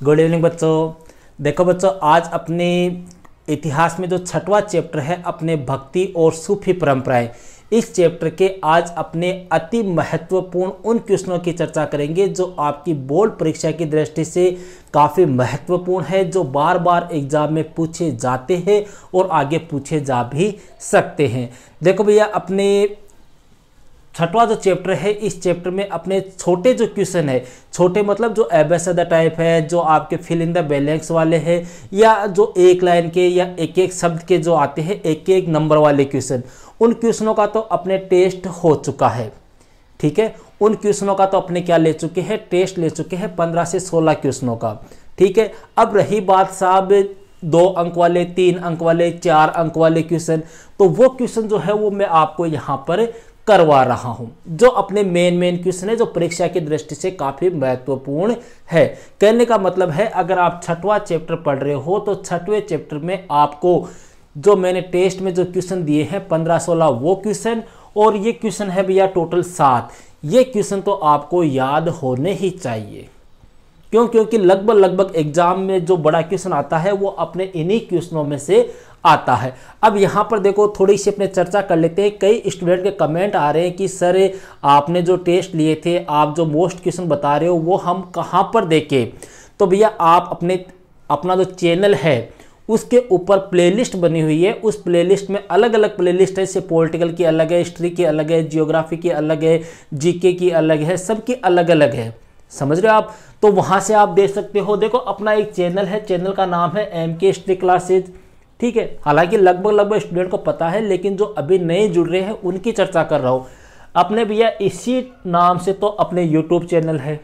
Good evening बच्चों। देखो बच्चों, आज अपने इतिहास में जो छठवां चैप्टर है, अपने भक्ति और सूफी परंपराएँ, इस चैप्टर के आज अपने अति महत्वपूर्ण उन क्वेश्चनों की चर्चा करेंगे जो आपकी बोर्ड परीक्षा की दृष्टि से काफ़ी महत्वपूर्ण है, जो बार बार एग्ज़ाम में पूछे जाते हैं और आगे पूछे जा भी सकते हैं। देखो भैया, अपने छठवा जो चैप्टर है, इस चैप्टर में अपने छोटे जो क्वेश्चन है, छोटे मतलब जो एबेसद टाइप है, जो आपके फिल इन द बैलेंस वाले हैं, या जो एक लाइन के या एक एक शब्द के जो आते हैं, एक एक नंबर वाले क्वेश्चन उन क्वेश्चनों का तो अपने टेस्ट हो चुका है। ठीक है? उन क्वेश्चनों का तो अपने क्या ले चुके हैं? टेस्ट ले चुके हैं पंद्रह से सोलह क्वेश्चनों का। ठीक है? अब रही बात साहब, दो अंक वाले, तीन अंक वाले, चार अंक वाले क्वेश्चन तो वो क्वेश्चन जो है वो मैं आपको यहाँ पर करवा रहा हूँ, जो अपने मेन मेन क्वेश्चन है, जो परीक्षा की दृष्टि से काफ़ी महत्वपूर्ण है। कहने का मतलब है, अगर आप छठवां चैप्टर पढ़ रहे हो तो छठवें चैप्टर में आपको जो मैंने टेस्ट में जो क्वेश्चन दिए हैं, पंद्रह सोलह वो क्वेश्चन और ये क्वेश्चन है भैया टोटल सात। ये क्वेश्चन तो आपको याद होने ही चाहिए। क्यों? क्योंकि लगभग लगभग एग्ज़ाम में जो बड़ा क्वेश्चन आता है, वो अपने इन्हीं क्वेश्चनों में से आता है। अब यहाँ पर देखो थोड़ी सी अपने चर्चा कर लेते हैं। कई स्टूडेंट के कमेंट आ रहे हैं कि, सर, आपने जो टेस्ट लिए थे, आप जो मोस्ट क्वेश्चन बता रहे हो, वो हम कहाँ पर देखें? तो भैया, आप अपने, अपना जो चैनल है, उसके ऊपर प्लेलिस्ट बनी हुई है। उस प्लेलिस्ट में अलग अलग प्लेलिस्ट है। जैसे पॉलिटिकल की अलग है हिस्ट्री की अलग है जियोग्राफी की अलग है जीके की अलग है, सबकी अलग अलग है। समझ रहे हो आप? तो वहाँ से आप देख सकते हो, देखो अपना एक चैनल है, चैनल का नाम है एम के हिस्ट्री क्लासेज ठीक है? हालाँकि लगभग लगभग स्टूडेंट को पता है, लेकिन जो अभी नए जुड़ रहे हैं, उनकी चर्चा कर रहा हूँ। अपने भैया, इसी नाम से तो अपने यूट्यूब चैनल है,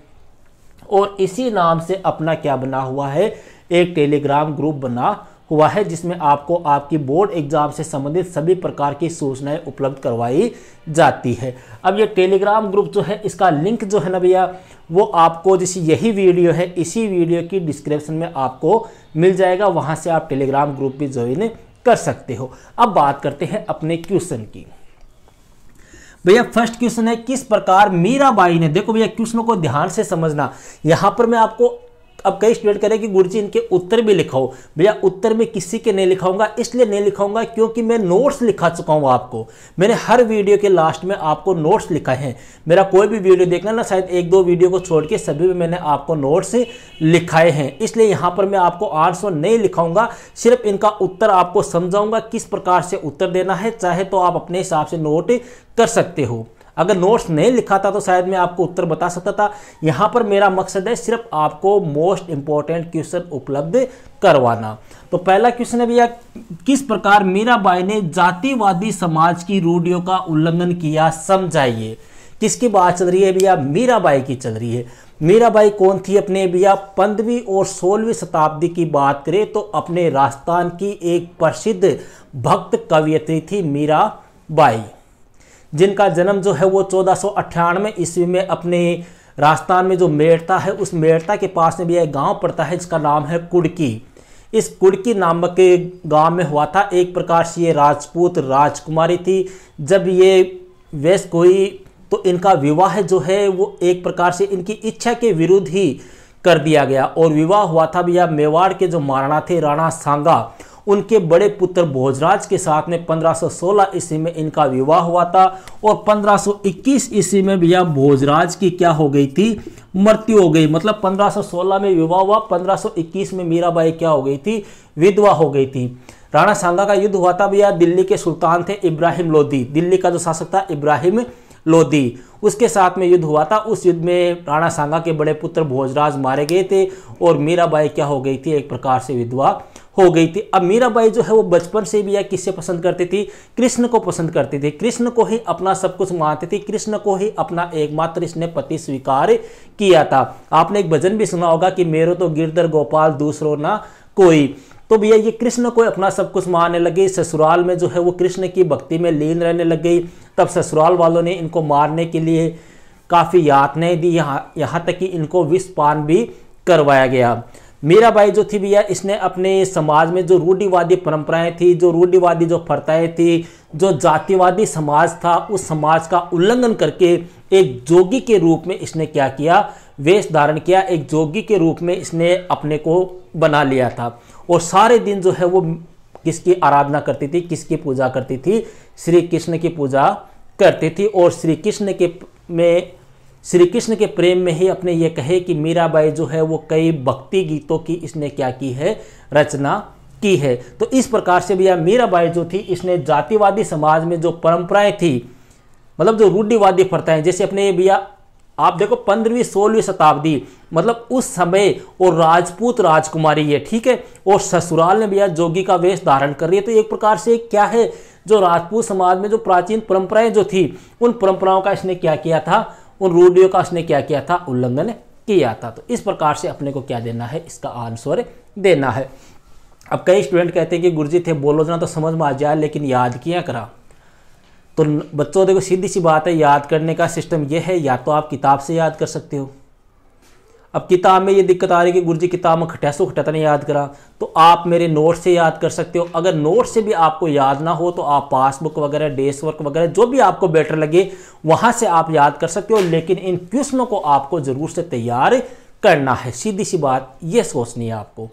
और इसी नाम से अपना क्या बना हुआ है, एक टेलीग्राम ग्रुप बना हुआ है, जिसमें आपको आपकी बोर्ड एग्ज़ाम से संबंधित सभी प्रकार की सूचनाएँ उपलब्ध करवाई जाती है। अब ये टेलीग्राम ग्रुप जो है, इसका लिंक जो है ना भैया, वो आपको जैसे यही वीडियो है, इसी वीडियो की डिस्क्रिप्शन में आपको मिल जाएगा, वहाँ से आप टेलीग्राम ग्रुप भी ज्वाइन कर सकते हो। अब बात करते हैं अपने क्वेश्चन की। भैया, फ़र्स्ट क्वेश्चन है, किस प्रकार मीराबाई ने, देखो भैया क्वेश्चनों को ध्यान से समझना। यहाँ पर मैं आपको अब कई स्टूडेंट करें कि गुरु जी इनके उत्तर भी लिखाओ। भैया, उत्तर में किसी के नहीं लिखाऊँगा, इसलिए नहीं लिखाऊँगा क्योंकि मैं नोट्स लिखा चुका हूँ आपको। मैंने हर वीडियो के लास्ट में आपको नोट्स लिखा है। मेरा कोई भी वीडियो देखना ना, शायद एक दो वीडियो को छोड़ के सभी में मैंने आपको नोट्स लिखाए हैं। इसलिए यहाँ पर मैं आपको आंसर नहीं लिखाऊँगा, सिर्फ़ इनका उत्तर आपको समझाऊँगा, किस प्रकार से उत्तर देना है, चाहे तो आप अपने हिसाब से नोट कर सकते हो। अगर नोट्स नहीं लिखा था तो शायद मैं आपको उत्तर बता सकता था। यहाँ पर मेरा मकसद है सिर्फ़ आपको मोस्ट इंपॉर्टेंट क्वेश्चन उपलब्ध करवाना। तो पहला क्वेश्चन है भैया, किस प्रकार मीराबाई ने जातिवादी समाज की रूढ़ियों का उल्लंघन किया, समझाइए। किसकी बात चल रही है भैया? मीराबाई की चल रही है। मीराबाई कौन थी अपने भैया? पंद्रहवीं और सोलहवीं शताब्दी की बात करें तो अपने राजस्थान की एक प्रसिद्ध भक्त कवियत्री थी मीराबाई जिनका जन्म जो है वो चौदह सौ ईस्वी में अपने राजस्थान में जो मेड़ता है, उस मेड़ता के पास में भी एक गाँव पड़ता है, जिसका नाम है कुड़की। इस कुड़की नामक के गाँव में हुआ था। एक प्रकार से ये राजपूत राजकुमारी थी। जब ये व्यस्त हुई तो इनका विवाह जो है, वो एक प्रकार से इनकी इच्छा के विरुद्ध ही कर दिया गया। और विवाह हुआ था। भैया मेवाड़ के जो महाराणा थे, राणा सांगा उनके बड़े पुत्र भोजराज के साथ में 1516 ईस्वी में इनका विवाह हुआ था और 1521 ईस्वी में भैया भोजराज की क्या हो गई थी? मृत्यु हो गई। मतलब 1516 में विवाह हुआ 1521 में मीराबाई क्या हो गई थी? विधवा हो गई थी। राणा सांगा का युद्ध हुआ था भैया। दिल्ली के सुल्तान थे इब्राहिम लोधी दिल्ली का जो शासक था इब्राहिम लोधी उसके साथ में युद्ध हुआ था। उस युद्ध में राणा सांगा के बड़े पुत्र भोजराज मारे गए थे और मीराबाई क्या हो गई थी? एक प्रकार से विधवा हो गई थी। अब मीरा मीराबाई जो है वो बचपन से भी या किससे पसंद करती थी? कृष्ण को पसंद करती थी। कृष्ण को ही अपना सब कुछ मानती थी। कृष्ण को ही अपना एकमात्र इसने पति स्वीकार किया था। आपने एक भजन भी सुना होगा कि मेरो तो गिरधर गोपाल, दूसरो ना कोई। तो भैया, ये कृष्ण को अपना सब कुछ मानने लगे। ससुराल में जो है वो कृष्ण की भक्ति में लीन रहने लग। गई तब ससुराल वालों ने इनको मारने के लिए काफ़ी यातनाएँ दी। यहाँ यहाँ तक कि इनको विष पान भी करवाया गया। मीराबाई जो थी भैया, इसने अपने समाज में जो रूढ़िवादी परंपराएँ थी, जो रूढ़िवादी जो प्रथाएँ थी, जो जातिवादी समाज था, उस समाज का उल्लंघन करके एक जोगी के रूप में इसने क्या किया? वेश धारण किया। एक जोगी के रूप में इसने अपने को बना लिया था। और सारे दिन जो है वो किसकी आराधना करती थी? किसकी पूजा करती थी? श्री कृष्ण की पूजा करती थी। और श्री कृष्ण के में श्री कृष्ण के प्रेम में ही अपने ये कहे कि मीराबाई जो है वो कई भक्ति गीतों की इसने क्या की है? रचना की है। तो इस प्रकार से भैया मीराबाई जो थी, इसने जातिवादी समाज में जो परंपराएँ थी मतलब जो रूढ़िवादी प्रथाएँ, जैसे अपने भैया, आप देखो पंद्रहवीं, सोलहवीं शताब्दी मतलब उस समय और राजपूत राजकुमारी है ठीक है, और ससुराल में भैया जोगी का वेश धारण कर रही है तो एक प्रकार से क्या है, जो राजपूत समाज में जो प्राचीन परंपराएँ जो थी, उन परंपराओं का इसने क्या किया था? उन रूढ़ियों का उसने क्या किया था? उल्लंघन किया था। तो इस प्रकार से अपने को क्या देना है? इसका आंसर देना है। अब कई स्टूडेंट कहते हैं कि गुरुजी, थे बोलो जना तो समझ में आ जाए, लेकिन याद किया करा। तो बच्चों, देखो, सीधी सी बात है, याद करने का सिस्टम यह है, या तो आप किताब से याद कर सकते हो। अब किताब में ये दिक्कत आ रही है कि गुरुजी किताब में खटैसो खटता नहीं याद करा। तो आप मेरे नोट से याद कर सकते हो। अगर नोट से भी आपको याद ना हो तो आप पासबुक वगैरह डेस्क वर्क वगैरह, जो भी आपको बेटर लगे, वहाँ से आप याद कर सकते हो। लेकिन इन क्वेश्चनों को आपको ज़रूर से तैयार करना है। सीधी सी बात, ये सोचनी है आपको।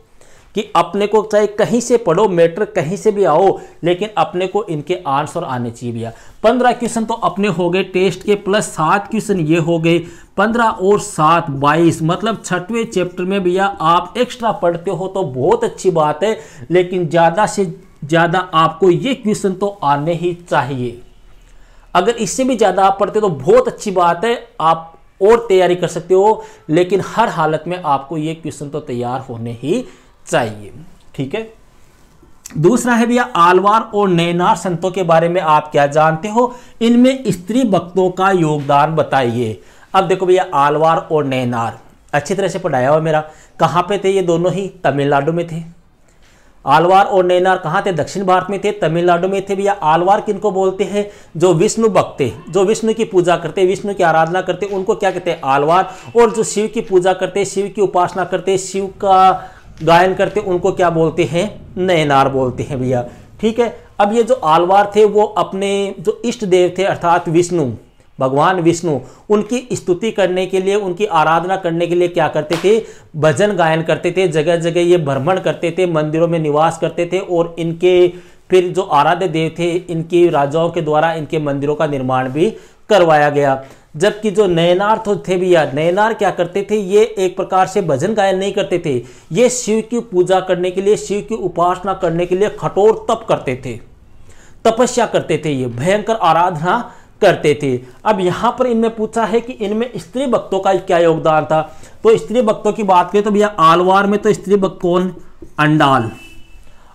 कि अपने को चाहे कहीं से पढ़ो मैटर कहीं से भी आओ, लेकिन अपने को इनके आंसर आने चाहिए भैया। पंद्रह क्वेश्चन तो अपने हो गए टेस्ट के प्लस सात क्वेश्चन ये हो गए। पंद्रह और सात, बाईस मतलब छठवें चैप्टर में भैया आप एक्स्ट्रा पढ़ते हो तो बहुत अच्छी बात है, लेकिन ज़्यादा से ज़्यादा आपको ये क्वेश्चन तो आने ही चाहिए। अगर इससे भी ज़्यादा आप पढ़ते हो तो बहुत अच्छी बात है, आप और तैयारी कर सकते हो, लेकिन हर हालत में आपको ये क्वेश्चन तो तैयार होने ही चाहिए। ठीक है? दूसरा है भैया, आलवार और नैनार संतों के बारे में आप क्या जानते हो? इनमें स्त्री भक्तों का योगदान बताइए। अब देखो भैया, आलवार और नैनार। अच्छी तरह से पढ़ाया हुआ मेरा। कहाँ पे थे ये दोनों ही? तमिलनाडु में थे। आलवार और नैनार कहाँ थे? दक्षिण भारत में थे। तमिलनाडु में थे भैया। आलवार किनको बोलते हैं? जो विष्णु भक्त जो विष्णु की पूजा करते विष्णु की आराधना करते उनको क्या कहते हैं? आलवार। और जो शिव की पूजा करते शिव की उपासना करते शिव का गायन करते, उनको क्या बोलते हैं? नयनार बोलते हैं भैया। ठीक है? अब ये जो आलवार थे, वो अपने जो इष्ट देव थे, अर्थात विष्णु, भगवान विष्णु, उनकी स्तुति करने के लिए, उनकी आराधना करने के लिए क्या करते थे? भजन गायन करते थे जगह जगह ये भ्रमण करते थे, मंदिरों में निवास करते थे और इनके फिर जो आराध्य देव थे, इनकी राजाओं के द्वारा इनके मंदिरों का निर्माण भी करवाया गया। जबकि जो नयनार तो थे भैया नयनार क्या करते थे, ये एक प्रकार से भजन गायन नहीं करते थे। ये शिव की पूजा करने के लिए, शिव की उपासना करने के लिए खटोर तप करते थे। तपस्या करते थे, ये भयंकर आराधना करते थे। अब यहाँ पर इनमें पूछा है कि इनमें स्त्री भक्तों का क्या योगदान था? तो स्त्री भक्तों की बात करें तो भैया, आलवार में तो स्त्री भक्त कौन? अंडाल।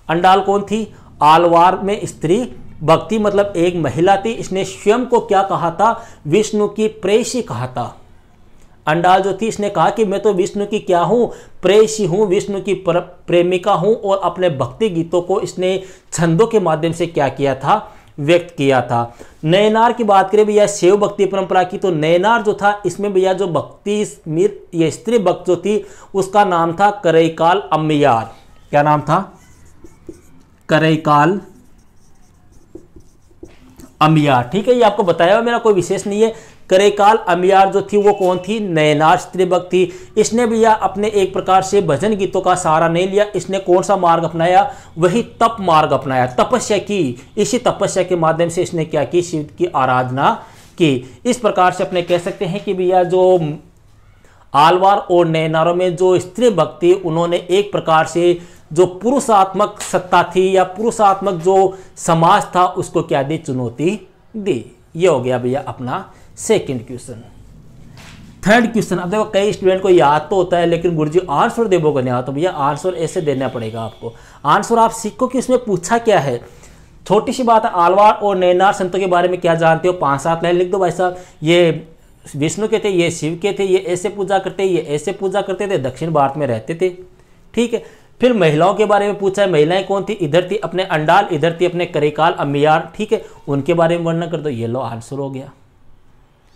अंडाल कौन थी? आलवार में स्त्री भक्ति मतलब एक महिला थी, इसने स्वयं को क्या कहा था? विष्णु की प्रेसी कहा था। अंडाल जो थी, इसने कहा कि मैं तो विष्णु की क्या हूँ? प्रेसी हूँ, विष्णु की प्रेमिका हूँ और अपने भक्ति गीतों को इसने छंदों के माध्यम से क्या किया था? व्यक्त किया था। नयनार की बात करें, भैया शिव भक्ति परंपरा की तो नयनार जो था, इसमें भैया जो भक्ति ये स्त्री भक्त जो थी, उसका नाम था करईकाल अम्मियार क्या नाम था? करईकाल अमियार। ठीक है, ये आपको बताया हुआ मेरा कोई विशेष नहीं है। करेकाल अमियार जो थी, वो कौन थी? नयनार स्त्री भक्त थी। इसने भी यह अपने एक प्रकार से भजन गीतों का सहारा नहीं लिया। इसने कौन सा मार्ग अपनाया? वही तप मार्ग अपनाया। तपस्या की। इसी तपस्या के माध्यम से इसने क्या की? शिव की आराधना की। इस प्रकार से अपने कह सकते हैं कि भैया, जो आलवार और नैनारों में जो स्त्री भक्ति, उन्होंने एक प्रकार से जो पुरुषात्मक सत्ता थी या पुरुषात्मक जो समाज था, उसको क्या दी? चुनौती दी। ये हो गया भैया अपना सेकंड क्वेश्चन थर्ड क्वेश्चन अब देखो कई स्टूडेंट को याद तो होता है, लेकिन गुरुजी आंसर देवोगे नहीं। तो भैया आंसर ऐसे देना पड़ेगा आपको। आंसर आप सीखो कि उसमें पूछा क्या है? छोटी सी बात है, आलवार और नैनार संतों के बारे में क्या जानते हो? पाँच सात लाइन लिख दो भाई साहब। ये विष्णु के थे, ये शिव के थे, ये ऐसे पूजा करते, ये ऐसे पूजा करते थे, दक्षिण भारत में रहते थे। ठीक है फिर महिलाओं के बारे में पूछा है, महिलाएँ कौन थी? इधर थी अपने अंडाल, इधर थी अपने करेकाल अम्मियार ठीक है? उनके बारे में वर्णन कर दो, ये लो आंसर हो गया।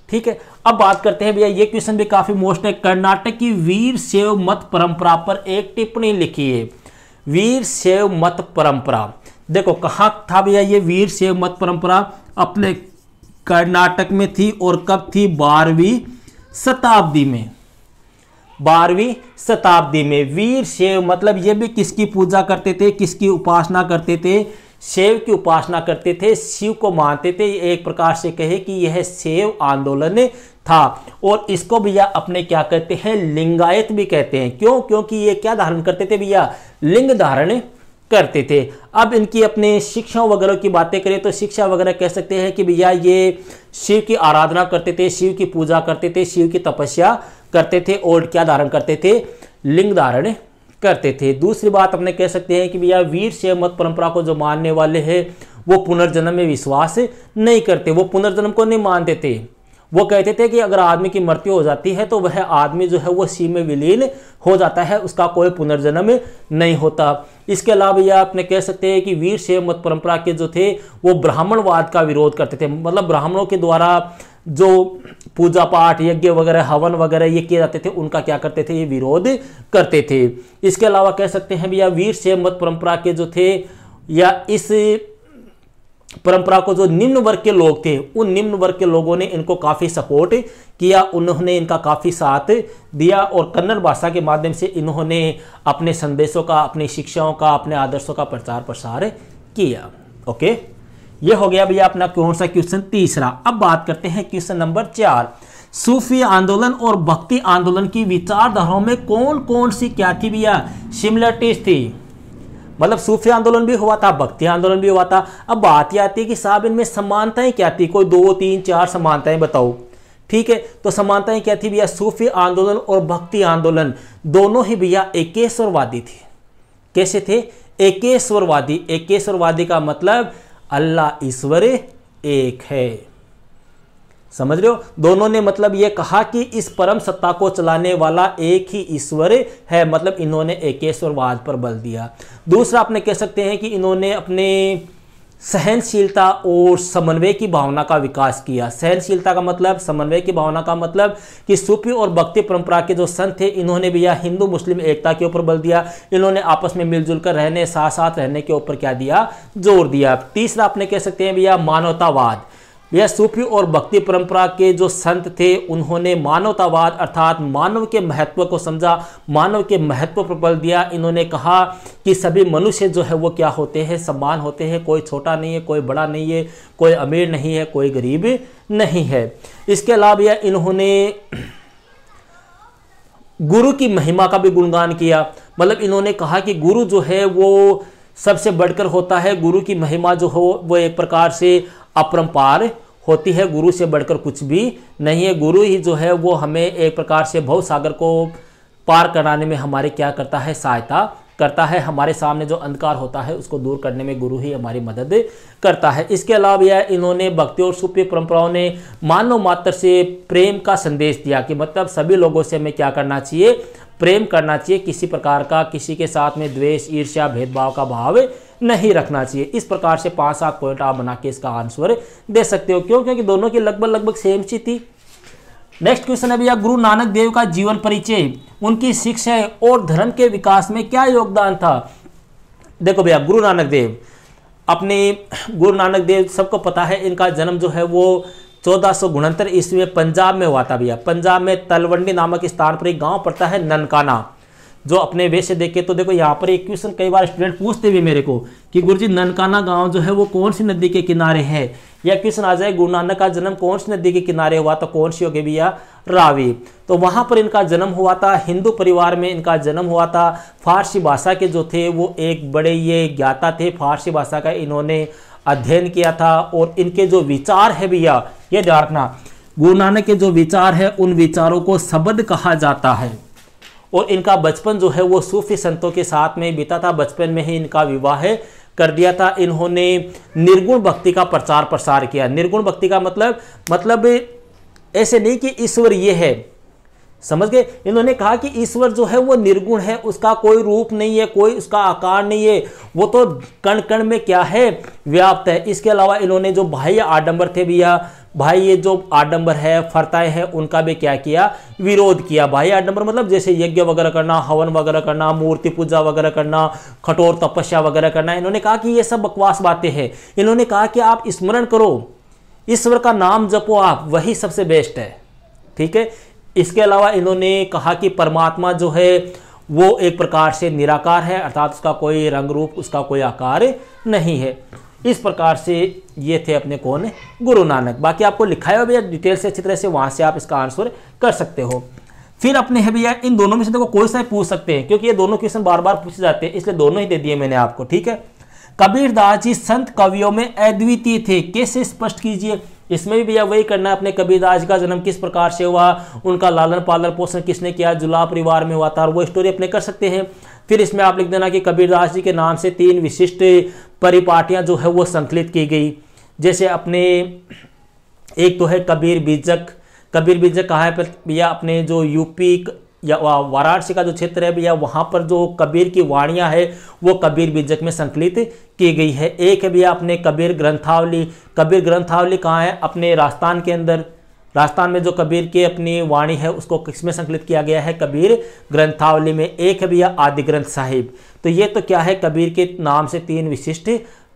ठीक है, अब बात करते हैं भैया, ये क्वेश्चन भी काफ़ी मोस्ट है, कर्नाटक की वीर शैव मत परंपरा पर एक टिप्पणी लिखी है। वीर शैव मत परंपरा। देखो, कहा था भैया ये वीर शैव मत परंपरा? अपने कर्नाटक में थी और कब थी? बारहवीं शताब्दी में। बारहवीं शताब्दी में वीर शैव मतलब ये भी किसकी पूजा करते थे, किसकी उपासना करते थे? शैव की उपासना करते थे, शिव को मानते थे एक प्रकार से कहे कि यह शैव आंदोलन था। और इसको भैया अपने क्या कहते हैं? लिंगायत भी कहते हैं। क्यों? क्योंकि ये क्या धारण करते थे भैया? लिंग धारण करते थे। अब इनकी अपने शिक्षा वगैरह की बातें करें तो शिक्षा वगैरह कह सकते हैं कि भैया ये शिव की आराधना करते थे, शिव की पूजा करते थे, शिव की तपस्या करते थे और क्या धारण करते थे? लिंग धारण करते थे। दूसरी बात अपने कह सकते हैं कि भैया वीर शैव मत परंपरा को जो मानने वाले हैं, वो पुनर्जन्म में विश्वास नहीं करते, वो पुनर्जन्म को नहीं मानते थे। वो कहते थे कि अगर आदमी की मृत्यु हो जाती है तो वह आदमी जो है वो सी में विलीन हो जाता है, उसका कोई पुनर्जन्म नहीं होता। इसके अलावा यह आपने कह सकते हैं कि वीर शैव मत परंपरा के जो थे, वो ब्राह्मणवाद का विरोध करते थे। मतलब ब्राह्मणों के द्वारा जो पूजा पाठ, यज्ञ वगैरह, हवन वगैरह ये किए जाते थे, उनका क्या करते थे? ये विरोध करते थे। इसके अलावा कह सकते हैं भैया, वीर शैव मत परंपरा के जो थे, या इस परंपरा को जो निम्न वर्ग के लोग थे, उन निम्न वर्ग के लोगों ने इनको काफ़ी सपोर्ट किया, उन्होंने इनका काफ़ी साथ दिया और कन्नड़ भाषा के माध्यम से इन्होंने अपने संदेशों का, अपनी शिक्षाओं का, अपने आदर्शों का प्रचार प्रसार किया। ओके? ये हो गया भैया अपना कौन सा क्वेश्चन तीसरा। अब बात करते हैं क्वेश्चन नंबर चार। सूफी आंदोलन और भक्ति आंदोलन की विचारधाराओं में कौन कौन सी क्या थी भैया? सिमिलरिटीज थी। मतलब सूफी आंदोलन भी हुआ था, भक्ति आंदोलन भी हुआ था। अब बात यह आती है कि साहब, इनमें समानताएँ क्या थी? कोई दो, तीन, चार समानताएँ बताओ। ठीक है तो समानताएँ क्या थी भैया? सूफी आंदोलन और भक्ति आंदोलन। दोनों ही भैया एकेश्वरवादी थे। कैसे थे? एकेश्वरवादी। एकेश्वरवादी का मतलब अल्लाह ईश्वर एक है। समझ रहे हो? दोनों ने मतलब ये कहा कि इस परम सत्ता को चलाने वाला एक ही ईश्वर है मतलब इन्होंने एकेश्वरवाद पर बल दिया। दूसरा आपने कह सकते हैं कि इन्होंने अपने सहनशीलता और समन्वय की भावना का विकास किया। सहनशीलता का मतलब समन्वय की भावना का मतलब कि सूफी और भक्ति परंपरा के जो संत थे, इन्होंने भी यह हिंदू मुस्लिम एकता के ऊपर बल दिया। इन्होंने आपस में मिलजुल कर रहने साथ साथ रहने के ऊपर क्या दिया? ज़ोर दिया। तीसरा अपने कह सकते हैं भैया मानवतावाद। यह सूफी और भक्ति परंपरा के जो संत थे, उन्होंने मानवतावाद अर्थात मानव के महत्व को समझा, मानव के महत्व पर बल दिया। इन्होंने कहा कि सभी मनुष्य जो है वो क्या होते हैं? समान होते हैं। कोई छोटा नहीं है, कोई बड़ा नहीं है, कोई अमीर नहीं है, कोई गरीब नहीं है। इसके अलावा यह इन्होंने गुरु की महिमा का भी गुणगान किया। मतलब इन्होंने कहा कि गुरु जो है वो सबसे बढ़कर होता है। गुरु की महिमा जो हो, वो एक प्रकार से अपरंपार होती है। गुरु से बढ़कर कुछ भी नहीं है। गुरु ही जो है, वो हमें एक प्रकार से भव सागर को पार कराने में हमारे क्या करता है? सहायता करता है। हमारे सामने जो अंधकार होता है, उसको दूर करने में गुरु ही हमारी मदद करता है। इसके अलावा यह इन्होंने भक्ति और सुप्य परंपराओं ने मानव मात्र से प्रेम का संदेश दिया कि मतलब सभी लोगों से हमें क्या करना चाहिए? प्रेम करना चाहिए। किसी प्रकार का, किसी के साथ में द्वेष, ईर्ष्या, भेदभाव का भाव नहीं रखना चाहिए। इस प्रकार से पाँच सात पॉइंट आप बना के इसका आंसर दे सकते हो। क्यों? क्योंकि दोनों की लगभग लगभग सेम सी थी। नेक्स्ट क्वेश्चन है भैया, गुरु नानक देव का जीवन परिचय, उनकी शिक्षा और धर्म के विकास में क्या योगदान था? देखो भैया, गुरु नानक देव, अपने गुरु नानक देव सबको पता है, इनका जन्म जो है वो चौदह सौ ईस्वी में पंजाब में हुआ था भैया। पंजाब में तलवंडी नामक स्थान पर एक गाँव पड़ता है ननकाना। जो अपने वे से देखे तो देखो यहाँ पर एक क्वेश्चन कई बार स्टूडेंट पूछते भी मेरे को कि गुरु जी ननकाना गाँव जो है, वो कौन सी नदी के किनारे है? या क्वेश्चन आ जाए, गुरु नानक का जन्म कौन सी नदी के किनारे हुआ तो कौन सी होगी भैया रावी। तो वहाँ पर इनका जन्म हुआ था, हिंदू परिवार में इनका जन्म हुआ था। फारसी भाषा के जो थे, वो एक बड़े ये ज्ञाता थे। फारसी भाषा का इन्होंने अध्ययन किया था और इनके जो विचार है भैया ये ध्यान रखना। गुरु नानक के जो विचार है, उन विचारों को शब्द कहा जाता है। और इनका बचपन जो है वो सूफी संतों के साथ में बीता था। बचपन में ही इनका विवाह कर दिया था। इन्होंने निर्गुण भक्ति का प्रचार प्रसार किया। निर्गुण भक्ति का मतलब मतलब ऐसे नहीं कि ईश्वर ये है समझ गए? इन्होंने कहा कि ईश्वर जो है वो निर्गुण है, उसका कोई रूप नहीं है, कोई उसका आकार नहीं है। वो तो कण कण में क्या है? व्याप्त है। इसके अलावा इन्होंने जो बाह्य आडंबर थे भैया भाई ये जो आडंबर है, फरताए हैं, उनका भी क्या किया? विरोध किया। भाई आडंबर मतलब जैसे यज्ञ वगैरह करना, हवन वगैरह करना, मूर्ति पूजा वगैरह करना, कठोर तपस्या वगैरह करना, इन्होंने कहा कि ये सब बकवास बातें हैं। इन्होंने कहा कि आप स्मरण करो, ईश्वर का नाम जपो आप, वही सबसे बेस्ट है। ठीक है? इसके अलावा इन्होंने कहा कि परमात्मा जो है, वो एक प्रकार से निराकार है, अर्थात उसका कोई रंग रूप, उसका कोई आकार नहीं है। इस प्रकार से ये थे अपने कौन? गुरु नानक। बाकी आपको लिखा है भैया, डिटेल से अच्छी तरह से, वहाँ से आप इसका आंसर कर सकते हो। फिर अपने है भैया, इन दोनों में से देखो, कोई सा पूछ सकते हैं, क्योंकि ये दोनों क्वेश्चन बार बार पूछे जाते हैं, इसलिए दोनों ही दे दिए मैंने आपको, ठीक है? कबीरदास जी, संत कवियों में अद्वितीय थे। कैसे स्पष्ट कीजिए? इसमें भी भैया वही करना है, अपने कबीरदास का जन्म किस प्रकार से हुआ, उनका लालन पालन पोषण किसने किया, जुला परिवार में हुआ था, और वो स्टोरी अपने कर सकते हैं। फिर इसमें आप लिख देना कि कबीरदास जी के नाम से तीन विशिष्ट परिपाटियाँ जो है वो संकलित की गई। जैसे अपने, एक तो है कबीर बीजक। कबीर बीजक कहा है भैया अपने जो यूपी या वाराणसी का जो क्षेत्र है भैया वहाँ पर जो कबीर की वाणियाँ है, वो कबीर बीजक में संकलित की गई है। एक है भैया अपने कबीर ग्रंथावली। कबीर ग्रंथावली कहाँ है? अपने राजस्थान के अंदर। राजस्थान में जो कबीर की अपनी वाणी है, उसको किसमें संकलित किया गया है? कबीर ग्रंथावली में। एक है भैया आदि ग्रंथ साहिब। तो ये तो क्या है? कबीर के नाम से तीन विशिष्ट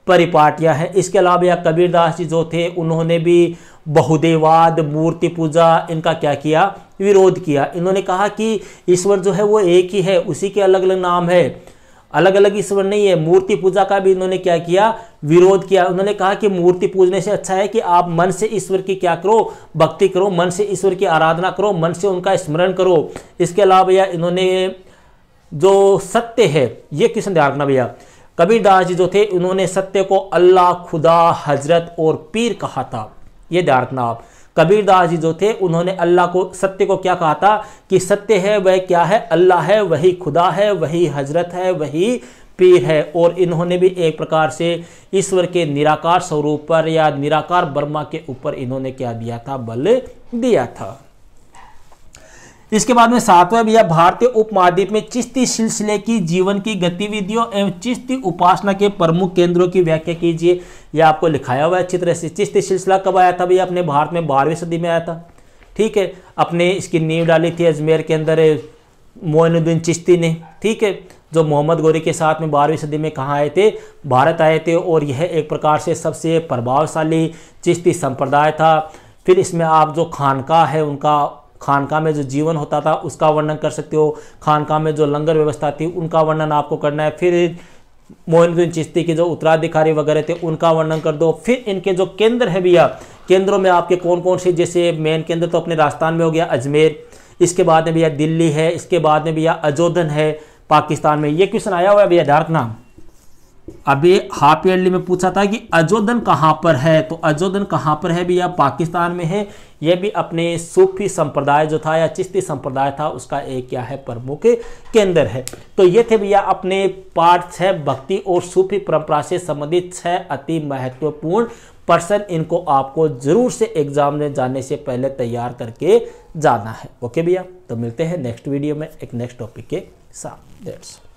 परिपाटियाँ हैं। इसके अलावा या कबीरदास जी जो थे, उन्होंने भी बहुदेवाद, मूर्ति पूजा, इनका क्या किया? विरोध किया। इन्होंने कहा कि ईश्वर जो है वो एक ही है, उसी के अलग अलग नाम है। अलग अलग ईश्वर नहीं है, मूर्ति पूजा का भी इन्होंने क्या किया? विरोध किया। उन्होंने कहा कि मूर्ति पूजने से अच्छा है कि आप मन से ईश्वर की क्या करो? भक्ति करो, मन से ईश्वर की आराधना करो, मन से उनका स्मरण करो। इसके अलावा भैया, इन्होंने जो सत्य है, ये क्वेश्चन ध्यान रखना भैया? कबीरदास जी जो थे, उन्होंने सत्य को अल्लाह खुदा हज़रत और पीर कहा था। ये ध्यान रखना आप। कबीरदास जी जो थे, उन्होंने अल्लाह को, सत्य को क्या कहा था कि सत्य है, वह क्या है? अल्लाह है, वही खुदा है, वही हज़रत है, वही पीर है। और इन्होंने भी एक प्रकार से ईश्वर के निराकार स्वरूप पर या निराकार बर्मा के ऊपर इन्होंने क्या दिया था? बल दिया था। इसके बाद में सातवां भैया भारतीय उपमहाद्वीप में चिश्ती सिलसिले की जीवन की गतिविधियों एवं चिश्ती उपासना के प्रमुख केंद्रों की व्याख्या कीजिए। यह आपको लिखाया हुआ है अच्छी तरह से। चिश्ती सिलसिला कब आया था भैया? अपने भारत में बारहवीं सदी में आया था। ठीक है, अपने इसकी नींव डाली थी अजमेर के अंदर, मोइनुद्दीन चिश्ती ने। ठीक है, जो मोहम्मद गौरी के साथ में बारहवीं सदी में कहाँ आए थे? भारत आए थे और यह एक प्रकार से सबसे प्रभावशाली चिश्ती संप्रदाय था। फिर इसमें आप जो खानका है, उनका खानका में जो जीवन होता था, उसका वर्णन कर सकते हो। खानका में जो लंगर व्यवस्था थी, उनका वर्णन आपको करना है। फिर मोहन चिश्ती के जो उत्तराधिकारी वगैरह थे, उनका वर्णन कर दो। फिर इनके जो केंद्र है भैया, केंद्रों में आपके कौन कौन से, जैसे मेन केंद्र तो अपने राजस्थान में हो गया, अजमेर। इसके बाद में भैया दिल्ली है, इसके बाद में भैया अजोधन है, पाकिस्तान में। ये क्वेश्चन आया हुआ है भैया, डार्क नाम? अभी हाफ़ ईयरली में पूछा था कि अजोदन कहाँ पर है? तो अजोदन कहाँ पर है? भैया पाकिस्तान में है। यह भी अपने सूफी संप्रदाय जो था या चिश्ती संप्रदाय था, उसका एक क्या है? प्रमुख केंद्र है। तो ये थे भैया अपने पाठ छः भक्ति और सूफी परंपरा से संबंधित छः अति महत्वपूर्ण पर्सन इनको आपको ज़रूर से एग्ज़ाम में जाने से पहले तैयार करके जाना है। ओके भैया तो मिलते हैं नेक्स्ट वीडियो में एक नेक्स्ट टॉपिक के साथ।